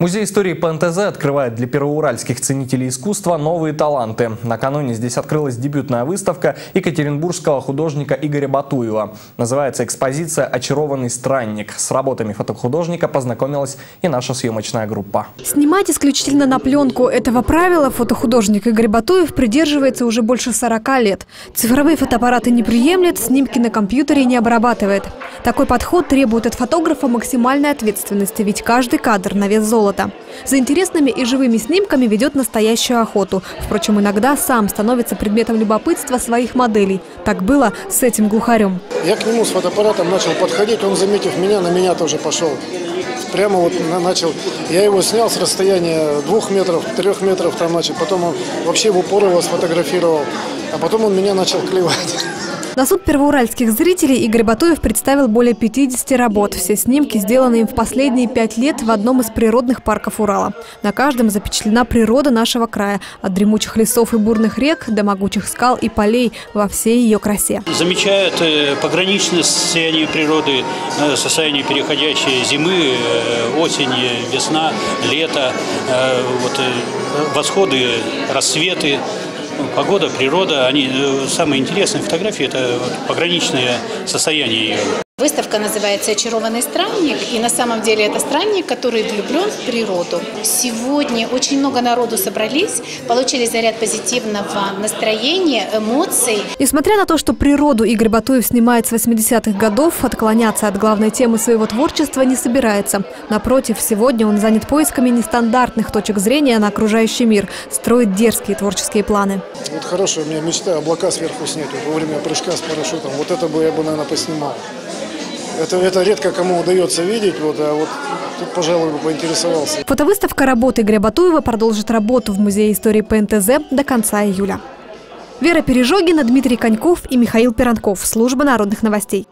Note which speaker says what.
Speaker 1: Музей истории ПНТЗ открывает для первоуральских ценителей искусства новые таланты. Накануне здесь открылась дебютная выставка екатеринбургского художника Игоря Батуева. Называется экспозиция «Очарованный странник». С работами фотохудожника познакомилась и наша съемочная группа.
Speaker 2: Снимать исключительно на пленку. Этого правила фотохудожник Игорь Батуев придерживается уже больше 40 лет. Цифровые фотоаппараты не приемлет, снимки на компьютере не обрабатывает. Такой подход требует от фотографа максимальной ответственности, ведь каждый кадр на вес золота. За интересными и живыми снимками ведет настоящую охоту. Впрочем, иногда сам становится предметом любопытства своих моделей. Так было с этим глухарем.
Speaker 3: Я к нему с фотоаппаратом начал подходить, он, заметив меня, на меня тоже пошел. Прямо вот начал, я его снял с расстояния двух метров, трех метров там начал, потом он вообще в упор его сфотографировал, а потом он меня начал клевать.
Speaker 2: На суд первоуральских зрителей Игорь Батуев представил более 50 работ. Все снимки сделаны им в последние пять лет в одном из природных парков Урала. На каждом запечатлена природа нашего края. От дремучих лесов и бурных рек до могучих скал и полей во всей ее красе.
Speaker 4: Замечают э, пограничное состояние природы, э, состояние переходящее зимы, э, осень, весна, лето, вот, восходы, рассветы погода, природа, они э, самые интересные фотографии – это пограничное состояние ее.
Speaker 5: Выставка называется «Очарованный странник», и на самом деле это странник, который влюблен в природу. Сегодня очень много народу собрались, получили заряд позитивного настроения, эмоций.
Speaker 2: Несмотря на то, что природу Игорь Батуев снимает с 80-х годов, отклоняться от главной темы своего творчества не собирается. Напротив, сегодня он занят поисками нестандартных точек зрения на окружающий мир, строит дерзкие творческие планы.
Speaker 3: Вот хорошая у меня мечта облака сверху снять вот, во время прыжка с парашютом. Вот это бы я бы, наверное, поснимал. Это, это редко кому удается видеть, вот, а вот тут, пожалуй, бы поинтересовался.
Speaker 2: Фотовыставка работы Игоря Батуева продолжит работу в Музее истории ПНТЗ до конца июля. Вера Пережогина, Дмитрий Коньков и Михаил Пиранков. Служба народных новостей.